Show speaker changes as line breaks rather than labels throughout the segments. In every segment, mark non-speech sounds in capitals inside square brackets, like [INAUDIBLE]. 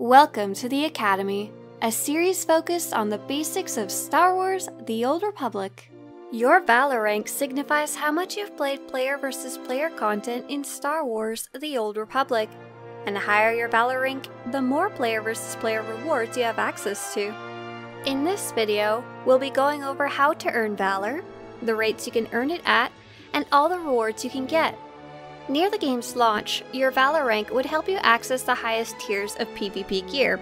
Welcome to the Academy, a series focused on the basics of Star Wars The Old Republic. Your Valor rank signifies how much you've played player versus player content in Star Wars The Old Republic, and the higher your Valor rank, the more player versus player rewards you have access to. In this video, we'll be going over how to earn Valor, the rates you can earn it at, and all the rewards you can get. Near the game's launch, your Valor rank would help you access the highest tiers of PvP gear,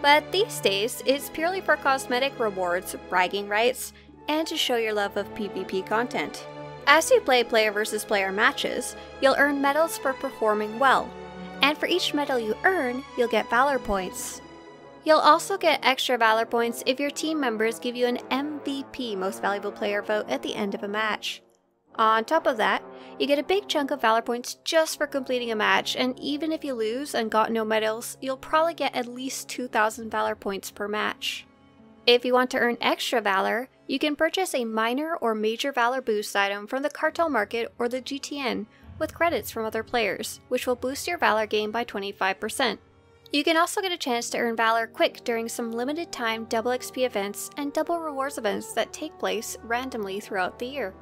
but these days it's purely for cosmetic rewards, bragging rights, and to show your love of PvP content. As you play player versus player matches, you'll earn medals for performing well, and for each medal you earn, you'll get Valor points. You'll also get extra Valor points if your team members give you an MVP Most Valuable Player vote at the end of a match. On top of that, you get a big chunk of Valor points just for completing a match, and even if you lose and got no medals, you'll probably get at least 2,000 Valor points per match. If you want to earn extra Valor, you can purchase a minor or major Valor boost item from the Cartel Market or the GTN with credits from other players, which will boost your Valor game by 25%. You can also get a chance to earn Valor quick during some limited time double XP events and double rewards events that take place randomly throughout the year.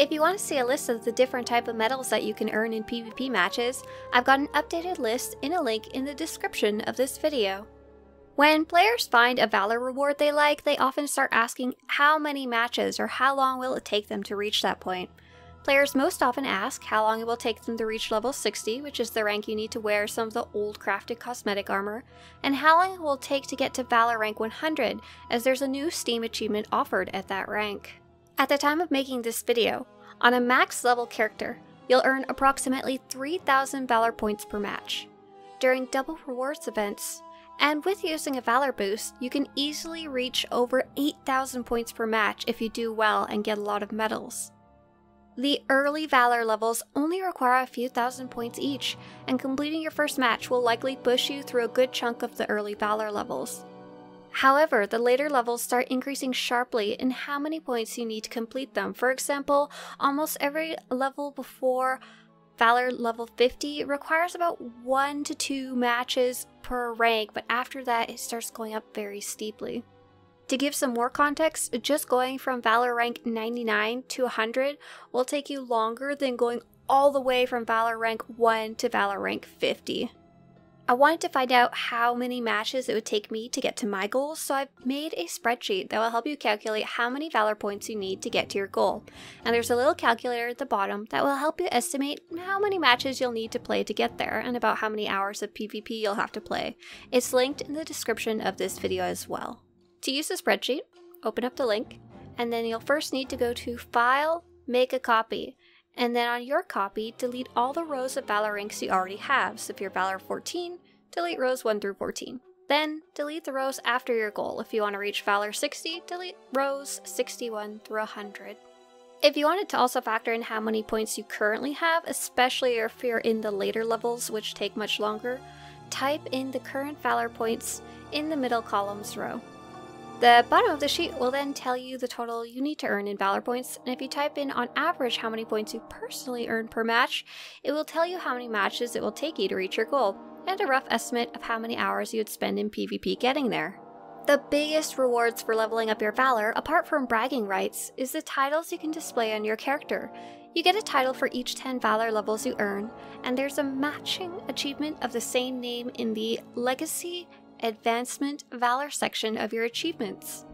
If you want to see a list of the different type of medals that you can earn in PvP matches, I've got an updated list in a link in the description of this video. When players find a Valor reward they like, they often start asking how many matches or how long will it take them to reach that point. Players most often ask how long it will take them to reach level 60, which is the rank you need to wear some of the old crafted cosmetic armor, and how long it will take to get to Valor rank 100, as there's a new Steam achievement offered at that rank. At the time of making this video, on a max level character, you'll earn approximately 3,000 Valor points per match. During double rewards events, and with using a Valor boost, you can easily reach over 8,000 points per match if you do well and get a lot of medals. The early Valor levels only require a few thousand points each, and completing your first match will likely push you through a good chunk of the early Valor levels. However, the later levels start increasing sharply in how many points you need to complete them. For example, almost every level before Valor level 50 requires about 1 to 2 matches per rank, but after that it starts going up very steeply. To give some more context, just going from Valor rank 99 to 100 will take you longer than going all the way from Valor rank 1 to Valor rank 50. I wanted to find out how many matches it would take me to get to my goal, so I've made a spreadsheet that will help you calculate how many Valor points you need to get to your goal. And there's a little calculator at the bottom that will help you estimate how many matches you'll need to play to get there, and about how many hours of PvP you'll have to play. It's linked in the description of this video as well. To use the spreadsheet, open up the link, and then you'll first need to go to File, Make a Copy and then on your copy, delete all the rows of Valor ranks you already have. So if you're Valor 14, delete rows 1 through 14. Then, delete the rows after your goal. If you want to reach Valor 60, delete rows 61 through 100. If you wanted to also factor in how many points you currently have, especially if you're in the later levels, which take much longer, type in the current Valor points in the middle columns row. The bottom of the sheet will then tell you the total you need to earn in Valor points, and if you type in on average how many points you personally earn per match, it will tell you how many matches it will take you to reach your goal, and a rough estimate of how many hours you'd spend in PvP getting there. The biggest rewards for leveling up your Valor, apart from bragging rights, is the titles you can display on your character. You get a title for each 10 Valor levels you earn, and there's a matching achievement of the same name in the Legacy Advancement Valor section of your achievements.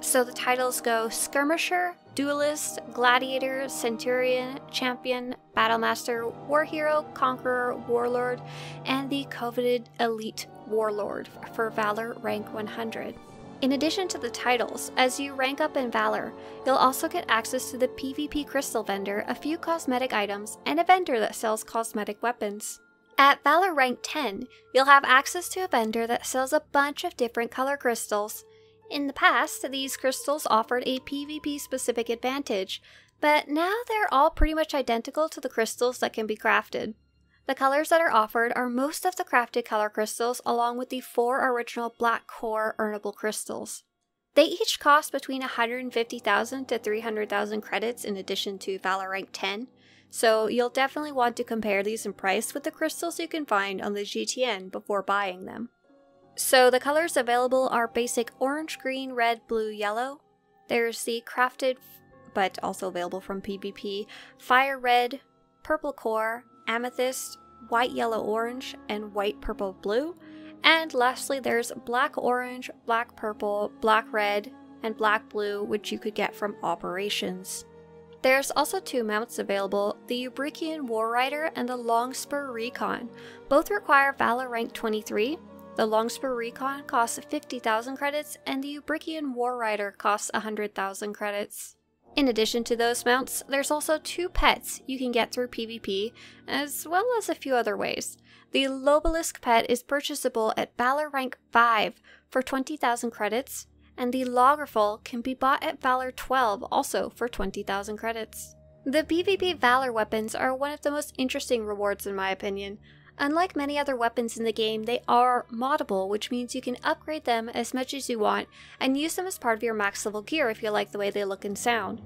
So the titles go Skirmisher, Duelist, Gladiator, Centurion, Champion, Battlemaster, War Hero, Conqueror, Warlord, and the coveted Elite Warlord for Valor rank 100. In addition to the titles, as you rank up in Valor, you'll also get access to the PvP Crystal Vendor, a few cosmetic items, and a vendor that sells cosmetic weapons. At Valor rank 10, you'll have access to a vendor that sells a bunch of different color crystals. In the past, these crystals offered a PvP specific advantage, but now they're all pretty much identical to the crystals that can be crafted. The colors that are offered are most of the crafted color crystals along with the four original black core earnable crystals. They each cost between 150,000 to 300,000 credits in addition to Valor rank 10, so you'll definitely want to compare these in price with the crystals you can find on the GTN before buying them. So the colors available are basic orange, green, red, blue, yellow. There's the crafted, but also available from PvP, fire red, purple core, amethyst, white yellow orange, and white purple blue. And lastly, there's black orange, black purple, black red, and black blue, which you could get from operations. There's also two mounts available, the Ubrikkian War Rider and the Longspur Recon. Both require Valor rank 23. The Longspur Recon costs 50,000 credits and the Ubrikkian War Rider costs 100,000 credits. In addition to those mounts, there's also two pets you can get through PvP, as well as a few other ways. The Lobelisk pet is purchasable at Valor rank 5 for 20,000 credits, and the Lagerful can be bought at Valor 12 also for 20,000 credits. The PvP Valor weapons are one of the most interesting rewards in my opinion. Unlike many other weapons in the game, they are moddable, which means you can upgrade them as much as you want and use them as part of your max level gear if you like the way they look and sound.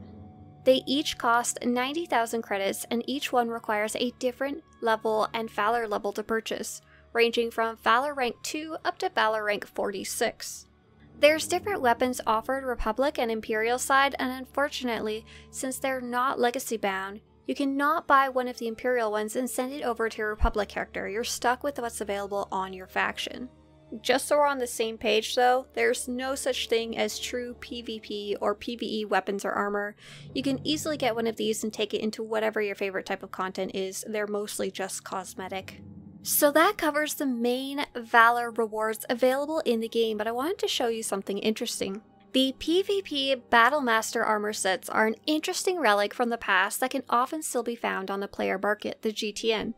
They each cost 90,000 credits and each one requires a different level and Valor level to purchase, ranging from Valor rank 2 up to Valor rank 46. There's different weapons offered Republic and Imperial side, and unfortunately, since they're not legacy bound, you cannot buy one of the Imperial ones and send it over to your Republic character. You're stuck with what's available on your faction. Just so we're on the same page though, there's no such thing as true PvP or PvE weapons or armor. You can easily get one of these and take it into whatever your favorite type of content is, they're mostly just cosmetic. So that covers the main Valor rewards available in the game, but I wanted to show you something interesting. The PvP Battlemaster armor sets are an interesting relic from the past that can often still be found on the player market, the GTN.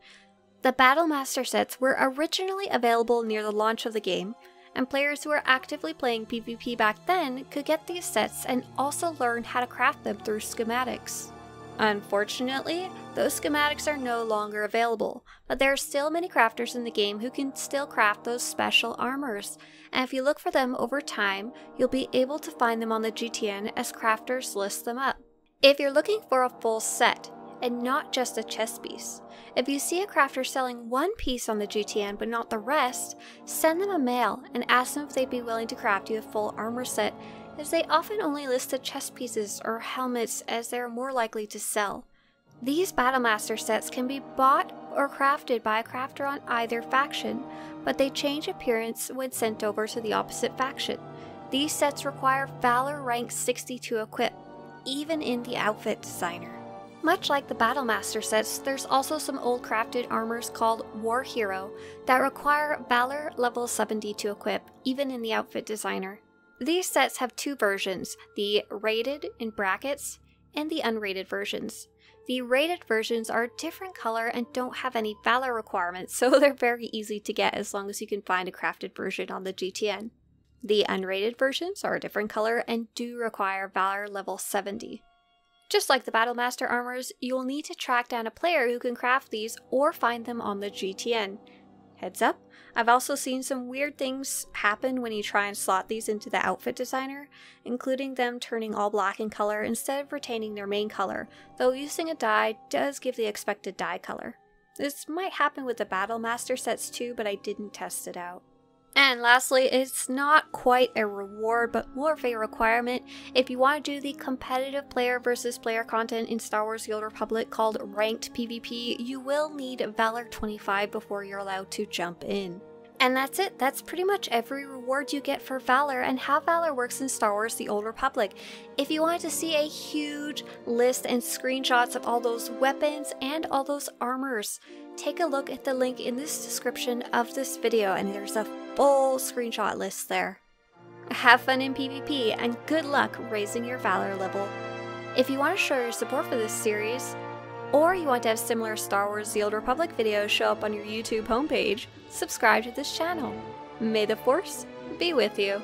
The Battlemaster sets were originally available near the launch of the game, and players who were actively playing PvP back then could get these sets and also learn how to craft them through schematics. Unfortunately, those schematics are no longer available, but there are still many crafters in the game who can still craft those special armors, and if you look for them over time, you'll be able to find them on the GTN as crafters list them up. If you're looking for a full set, and not just a chess piece, if you see a crafter selling one piece on the GTN but not the rest, send them a mail and ask them if they'd be willing to craft you a full armor set as they often only list the chest pieces or helmets as they are more likely to sell. These Battlemaster sets can be bought or crafted by a crafter on either faction, but they change appearance when sent over to the opposite faction. These sets require Valor rank 60 to equip, even in the outfit designer. Much like the Battlemaster sets, there's also some old crafted armors called War Hero that require Valor level 70 to equip, even in the outfit designer. These sets have two versions the rated in brackets and the unrated versions. The rated versions are a different color and don't have any valor requirements, [LAUGHS] so they're very easy to get as long as you can find a crafted version on the GTN. The unrated versions are a different color and do require valor level 70. Just like the Battlemaster armors, you'll need to track down a player who can craft these or find them on the GTN. Heads up, I've also seen some weird things happen when you try and slot these into the outfit designer, including them turning all black in color instead of retaining their main color, though using a dye does give the expected dye color. This might happen with the Battle Master sets too, but I didn't test it out. And lastly, it's not quite a reward, but more of a requirement. If you want to do the competitive player versus player content in Star Wars The Old Republic called Ranked PvP, you will need Valor 25 before you're allowed to jump in. And that's it, that's pretty much every reward you get for Valor and how Valor works in Star Wars The Old Republic. If you wanted to see a huge list and screenshots of all those weapons and all those armors, take a look at the link in this description of this video and there's a full screenshot list there. Have fun in PvP and good luck raising your Valor level. If you want to show your support for this series, or you want to have similar Star Wars The Old Republic videos show up on your YouTube homepage, subscribe to this channel. May the Force be with you.